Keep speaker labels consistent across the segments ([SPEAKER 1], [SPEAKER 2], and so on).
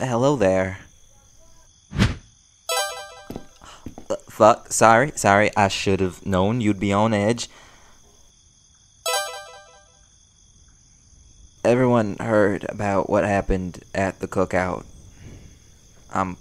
[SPEAKER 1] Hello there. Uh, fuck, sorry, sorry, I should have known you'd be on edge. Everyone heard about what happened at the cookout. I'm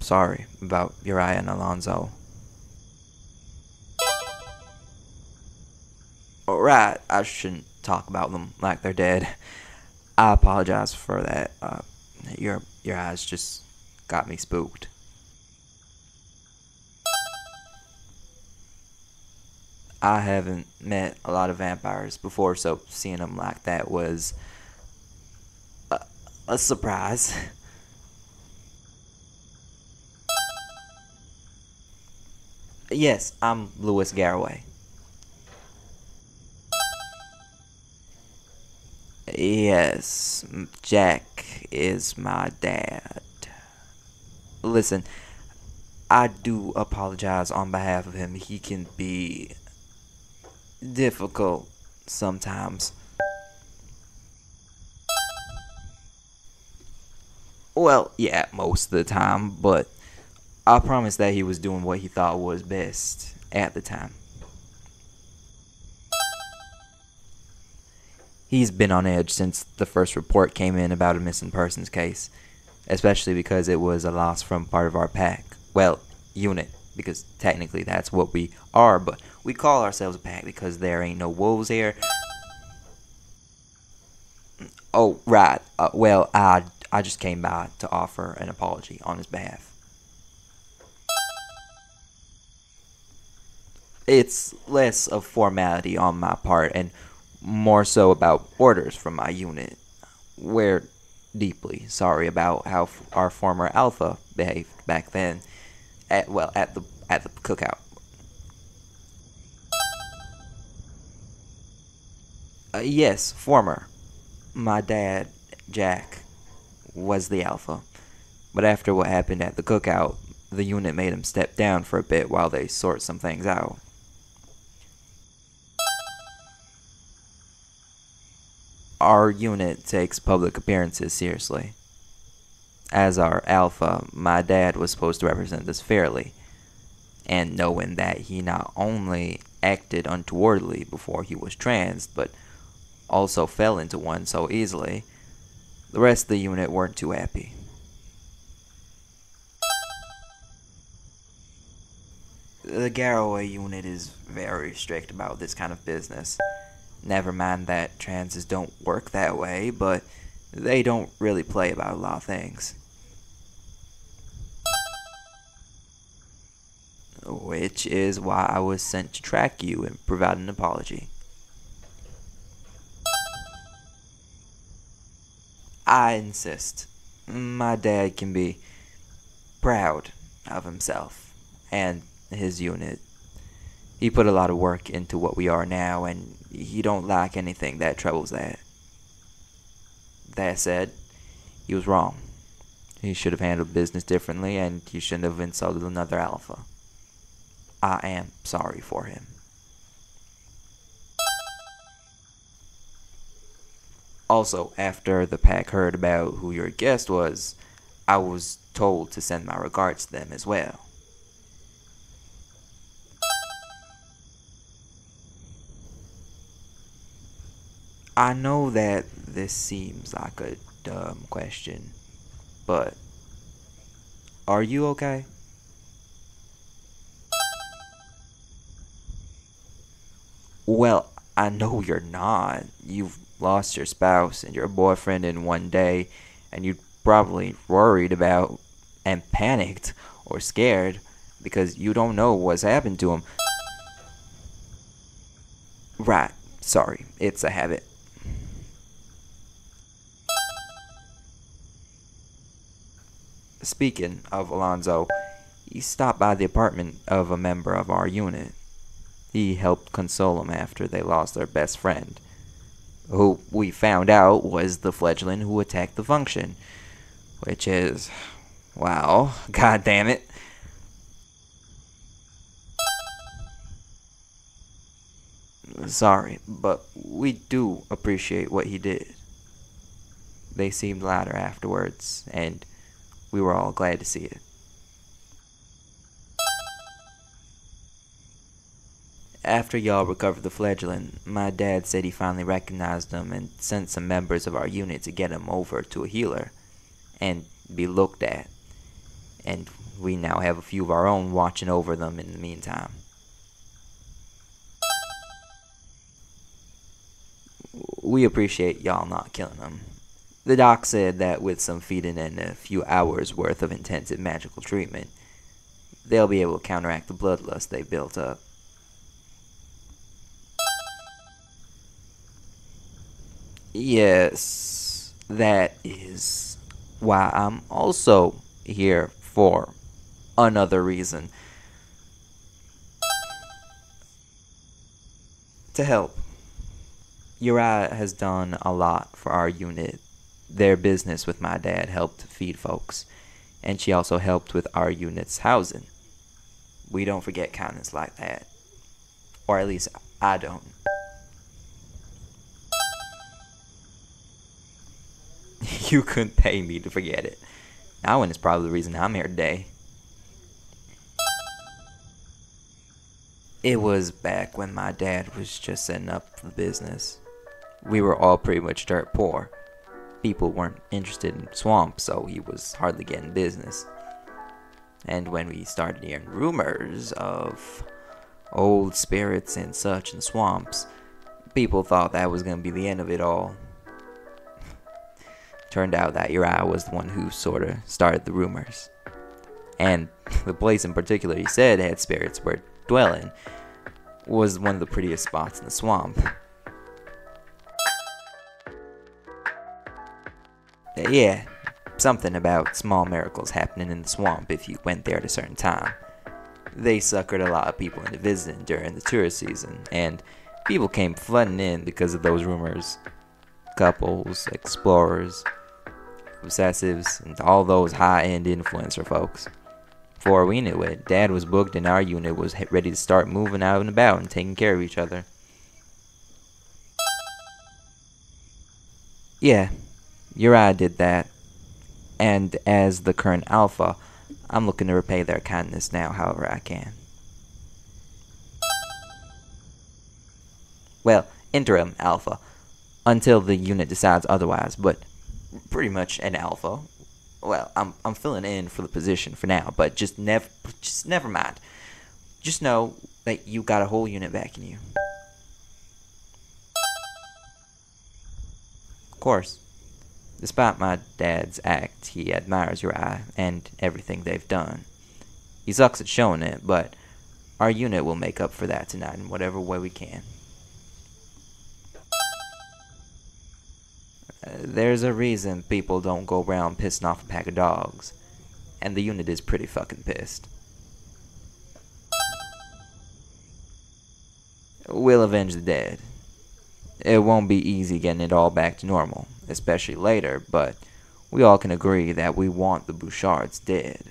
[SPEAKER 1] sorry about Uriah and Alonzo. Right, I shouldn't talk about them like they're dead. I apologize for that. Uh, your your eyes just got me spooked. I haven't met a lot of vampires before, so seeing them like that was a, a surprise. yes, I'm Lewis Garroway. Yes, Jack is my dad. Listen, I do apologize on behalf of him. He can be difficult sometimes. Well, yeah, most of the time, but I promise that he was doing what he thought was best at the time. He's been on edge since the first report came in about a missing persons case, especially because it was a loss from part of our pack. Well, unit, because technically that's what we are, but we call ourselves a pack because there ain't no wolves here. Oh, right. Uh, well, I, I just came by to offer an apology on his behalf. It's less of formality on my part, and more so about orders from my unit. We're deeply sorry about how f- our former Alpha behaved back then. At well, at the at the cookout. Uh, yes, former. My dad, Jack, was the Alpha, but after what happened at the cookout, the unit made him step down for a bit while they sort some things out. Our unit takes public appearances seriously. As our alpha, my dad was supposed to represent us fairly, and knowing that he not only acted untowardly before he was trans, but also fell into one so easily, the rest of the unit weren't too happy. The Garroway unit is very strict about this kind of business. Never mind that transes don't work that way, but they don't really play about a lot of things. Which is why I was sent to track you and provide an apology. I insist. My dad can be proud of himself and his unit. He put a lot of work into what we are now, and he don't lack anything that troubles that. That said, he was wrong. He should have handled business differently, and he shouldn't have insulted another alpha. I am sorry for him. Also, after the pack heard about who your guest was, I was told to send my regards to them as well. I know that this seems like a dumb question, but are you okay? Well, I know you're not. You've lost your spouse and your boyfriend in one day, and you're probably worried about and panicked or scared because you don't know what's happened to him. Right, sorry, it's a habit. Speaking of Alonzo, he stopped by the apartment of a member of our unit. He helped console them after they lost their best friend, who we found out was the fledgling who attacked the function, which is, wow, god damn it. Sorry, but we do appreciate what he did. They seemed louder afterwards, and we were all glad to see it. After y'all recovered the fledgling, my dad said he finally recognized him and sent some members of our unit to get him over to a healer and be looked at. And we now have a few of our own watching over them in the meantime. We appreciate y'all not killing them. The doc said that with some feeding and a few hours worth of intensive magical treatment, they'll be able to counteract the bloodlust they built up. Yes, that is why I'm also here for another reason. To help. Uriah has done a lot for our unit. Their business with my dad helped feed folks, and she also helped with our unit's housing. We don't forget kindness like that. Or at least I don't. you couldn't pay me to forget it. That one is probably the reason I'm here today. It was back when my dad was just setting up the business. We were all pretty much dirt poor. People weren't interested in swamp, so he was hardly getting business. And when we started hearing rumors of old spirits and such in swamps, people thought that was going to be the end of it all. Turned out that Uriah was the one who sort of started the rumors. And the place in particular he said had spirits were dwelling was one of the prettiest spots in the swamp. Yeah, something about small miracles happening in the swamp if you went there at a certain time. They suckered a lot of people into visiting during the tourist season, and people came flooding in because of those rumors. Couples, explorers, obsessives, and all those high-end influencer folks. Before we knew it, Dad was booked and our unit was ready to start moving out and about and taking care of each other. Yeah, Uriah did that. And as the current alpha, I'm looking to repay their kindness now however I can. Well, interim alpha, until the unit decides otherwise, but pretty much an alpha. Well, I'm I'm filling in for the position for now, but just never just never mind. Just know that you got a whole unit backing you. Of course. Despite my dad's act, he admires Uriah and everything they've done. He sucks at showing it, but our unit will make up for that tonight in whatever way we can. there's a reason people don't go around pissing off a pack of dogs. And the unit is pretty fucking pissed. We'll avenge the dead. It won't be easy getting it all back to normal, especially later, but we all can agree that we want the Bouchards dead.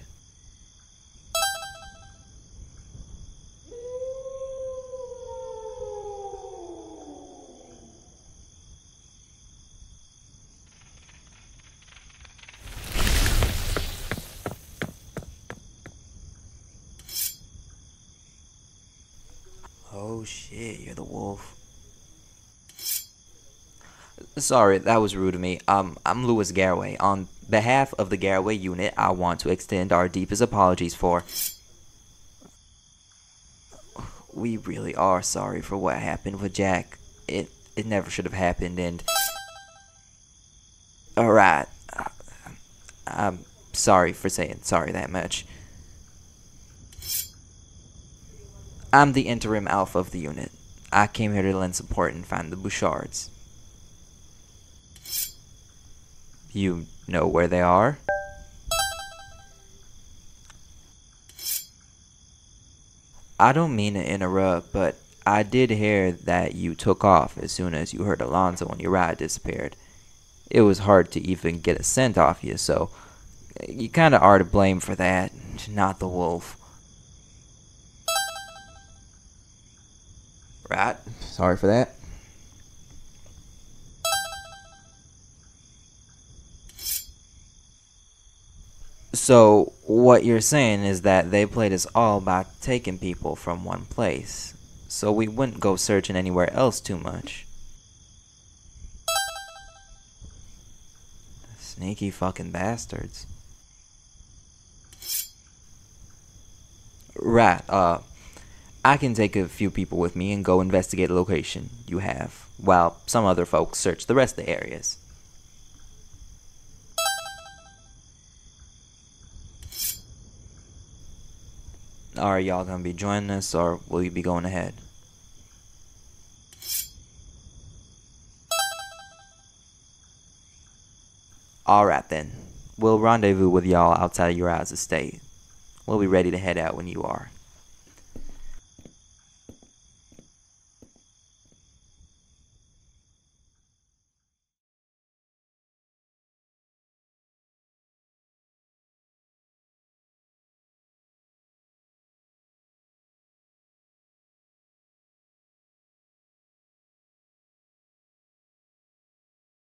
[SPEAKER 1] Oh shit, you're the wolf. Sorry, that was rude of me. Um, I'm Lewis Garroway. On behalf of the Garroway unit, I want to extend our deepest apologies for. We really are sorry for what happened with Jack. It it never should have happened, and. Alright. I'm sorry for saying sorry that much. I'm the interim alpha of the unit. I came here to lend support and find the Bouchards. You know where they are? I don't mean to interrupt, but I did hear that you took off as soon as you heard Alonzo and Uriah disappeared. It was hard to even get a scent off you, so you kinda are to blame for that, not the wolf. Right? Sorry for that. So, what you're saying is that they played us all by taking people from one place, so we wouldn't go searching anywhere else too much. Sneaky fucking bastards. Right, uh, I can take a few people with me and go investigate the location you have, while some other folks search the rest of the areas. Are y'all gonna be joining us, or will you be going ahead? Alright then. We'll rendezvous with y'all outside of Uriah's estate. We'll be ready to head out when you are.